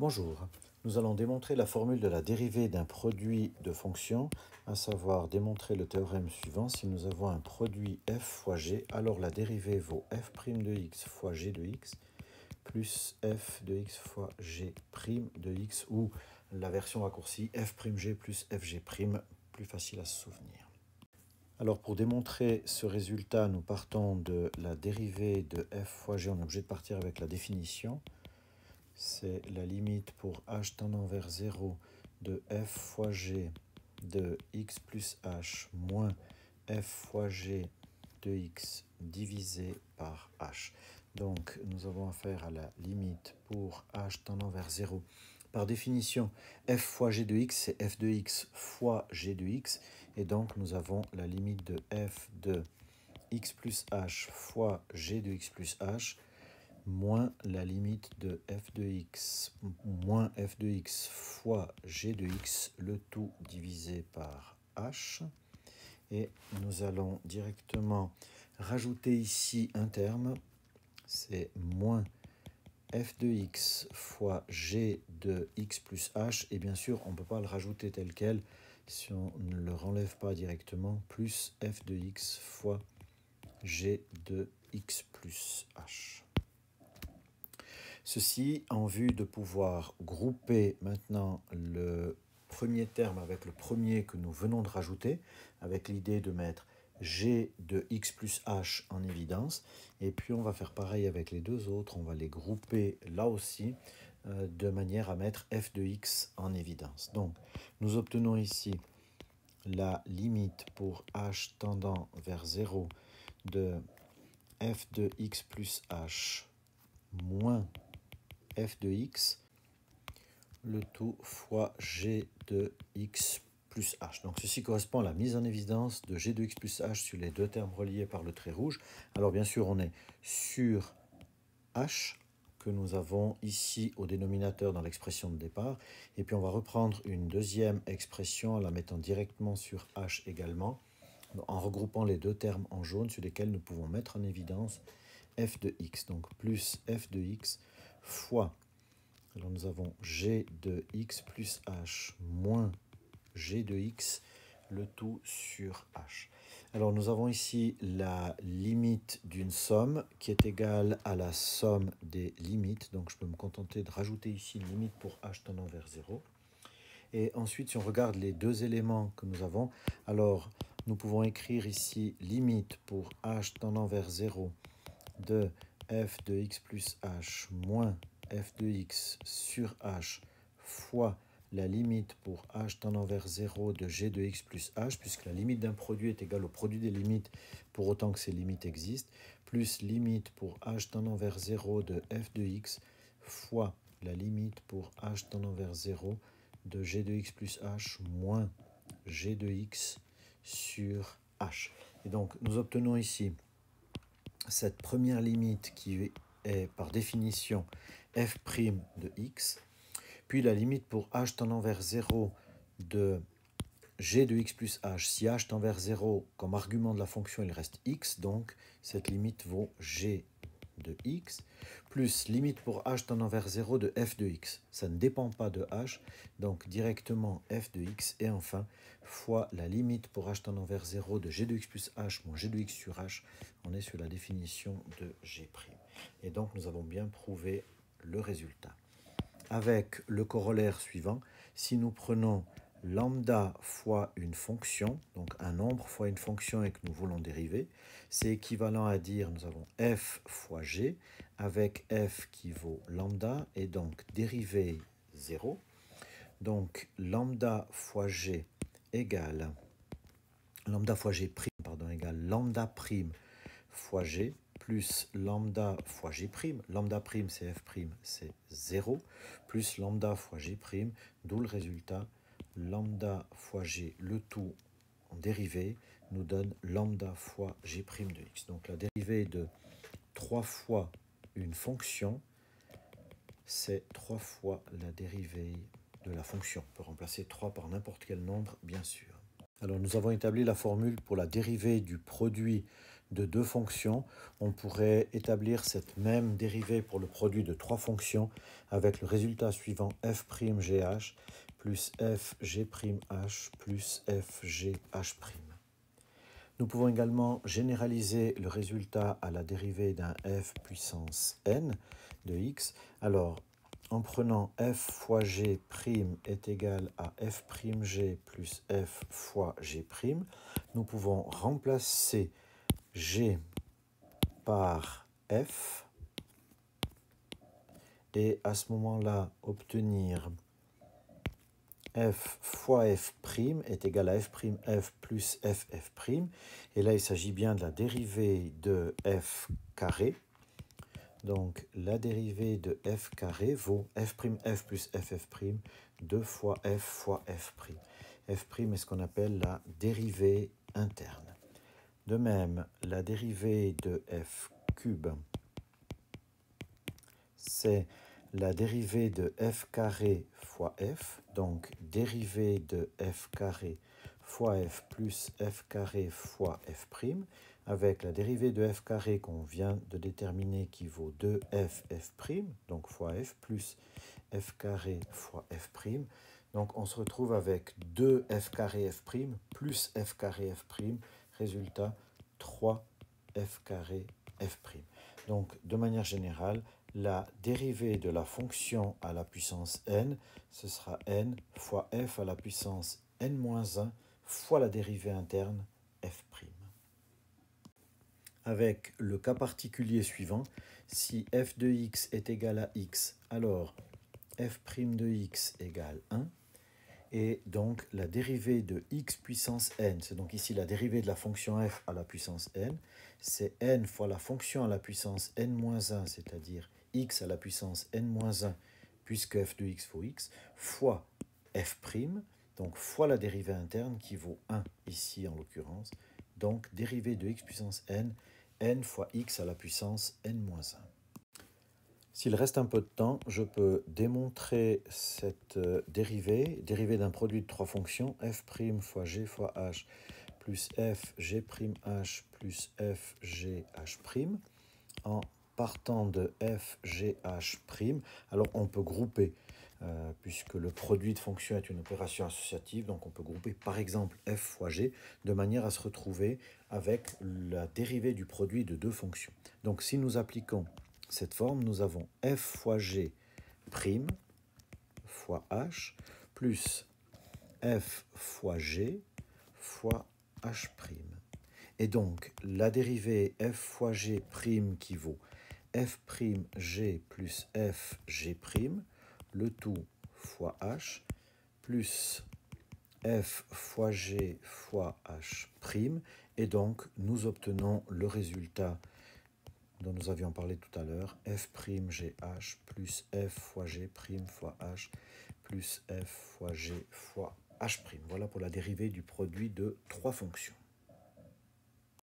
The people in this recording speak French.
Bonjour, nous allons démontrer la formule de la dérivée d'un produit de fonction, à savoir démontrer le théorème suivant. Si nous avons un produit f fois g, alors la dérivée vaut f' de x fois g de x plus f de x fois g' de x ou la version raccourcie f'g plus fg', plus facile à se souvenir. Alors pour démontrer ce résultat, nous partons de la dérivée de f fois g. On est obligé de partir avec la définition c'est la limite pour h tendant vers 0 de f fois g de x plus h moins f fois g de x divisé par h. Donc nous avons affaire à la limite pour h tendant vers 0. Par définition, f fois g de x, c'est f de x fois g de x. Et donc nous avons la limite de f de x plus h fois g de x plus h moins la limite de f de x moins f de x fois g de x, le tout divisé par h. Et nous allons directement rajouter ici un terme, c'est moins f de x fois g de x plus h. Et bien sûr, on ne peut pas le rajouter tel quel si on ne le renlève pas directement, plus f de x fois g de x plus h. Ceci en vue de pouvoir grouper maintenant le premier terme avec le premier que nous venons de rajouter, avec l'idée de mettre g de x plus h en évidence. Et puis on va faire pareil avec les deux autres, on va les grouper là aussi euh, de manière à mettre f de x en évidence. Donc nous obtenons ici la limite pour h tendant vers 0 de f de x plus h moins f de x, le tout fois g de x plus h. Donc ceci correspond à la mise en évidence de g de x plus h sur les deux termes reliés par le trait rouge. Alors bien sûr, on est sur h que nous avons ici au dénominateur dans l'expression de départ. Et puis on va reprendre une deuxième expression en la mettant directement sur h également, en regroupant les deux termes en jaune sur lesquels nous pouvons mettre en évidence f de x. Donc plus f de x fois, alors nous avons g de x plus h moins g de x, le tout sur h. Alors nous avons ici la limite d'une somme qui est égale à la somme des limites. Donc je peux me contenter de rajouter ici limite pour h tendant vers 0. Et ensuite, si on regarde les deux éléments que nous avons, alors nous pouvons écrire ici limite pour h tendant vers 0 de f de x plus h moins f de x sur h fois la limite pour h tendant vers 0 de g de x plus h, puisque la limite d'un produit est égale au produit des limites pour autant que ces limites existent, plus limite pour h tendant vers 0 de f de x fois la limite pour h tendant vers 0 de g de x plus h moins g de x sur h. Et donc nous obtenons ici cette première limite qui est par définition f' de x, puis la limite pour h tendant vers 0 de g de x plus h. Si h tend vers 0, comme argument de la fonction, il reste x, donc cette limite vaut g de x, plus limite pour h tendant vers 0 de f de x. Ça ne dépend pas de h, donc directement f de x, et enfin, fois la limite pour h tendant vers 0 de g de x plus h moins g de x sur h, on est sur la définition de g'. Et donc nous avons bien prouvé le résultat. Avec le corollaire suivant, si nous prenons lambda fois une fonction, donc un nombre fois une fonction et que nous voulons dériver, c'est équivalent à dire nous avons f fois g avec f qui vaut lambda et donc dériver 0. Donc lambda fois g égale lambda fois g prime pardon égale lambda prime fois g plus lambda fois g', lambda prime c'est f', c'est 0, plus lambda fois g', d'où le résultat lambda fois g, le tout en dérivée, nous donne lambda fois g' de x. Donc la dérivée de 3 fois une fonction, c'est 3 fois la dérivée de la fonction. On peut remplacer 3 par n'importe quel nombre, bien sûr. Alors nous avons établi la formule pour la dérivée du produit de deux fonctions, on pourrait établir cette même dérivée pour le produit de trois fonctions avec le résultat suivant f'gh plus fg'h plus fgh'. Nous pouvons également généraliser le résultat à la dérivée d'un f puissance n de x. Alors, en prenant f fois g' est égal à f'g plus f fois g', nous pouvons remplacer g par f et à ce moment-là obtenir f fois f' est égal à f' f plus f f'. Et là, il s'agit bien de la dérivée de f carré. Donc, la dérivée de f carré vaut f' f plus f f', 2 fois f fois f'. f' est ce qu'on appelle la dérivée interne. De même, la dérivée de f cube, c'est la dérivée de f carré fois f, donc dérivée de f carré fois f plus f carré fois f', avec la dérivée de f carré qu'on vient de déterminer qui vaut 2f f', donc fois f, plus f carré fois f'. Donc on se retrouve avec 2f carré f' plus f carré f', résultat 3f carré f'. Donc de manière générale, la dérivée de la fonction à la puissance n, ce sera n fois f à la puissance n-1 fois la dérivée interne f'. Avec le cas particulier suivant, si f de x est égal à x, alors f' de x égale 1, et donc la dérivée de x puissance n, c'est donc ici la dérivée de la fonction f à la puissance n, c'est n fois la fonction à la puissance n-1, c'est-à-dire x à la puissance n-1 puisque f de x vaut x, fois f', donc fois la dérivée interne qui vaut 1 ici en l'occurrence, donc dérivée de x puissance n, n fois x à la puissance n-1. S'il reste un peu de temps, je peux démontrer cette euh, dérivée, dérivée d'un produit de trois fonctions, f' fois g fois h plus f g'(h plus f gh', en partant de f, g, h'. Alors on peut grouper, euh, puisque le produit de fonction est une opération associative, donc on peut grouper par exemple f fois g, de manière à se retrouver avec la dérivée du produit de deux fonctions. Donc si nous appliquons cette forme, nous avons f fois g' fois h plus f fois g fois h'. Et donc, la dérivée f fois g' qui vaut f'g plus fg', le tout fois h, plus f fois g fois h', et donc nous obtenons le résultat dont nous avions parlé tout à l'heure, f'gh plus f fois g' fois h plus f fois g fois h'. Voilà pour la dérivée du produit de trois fonctions.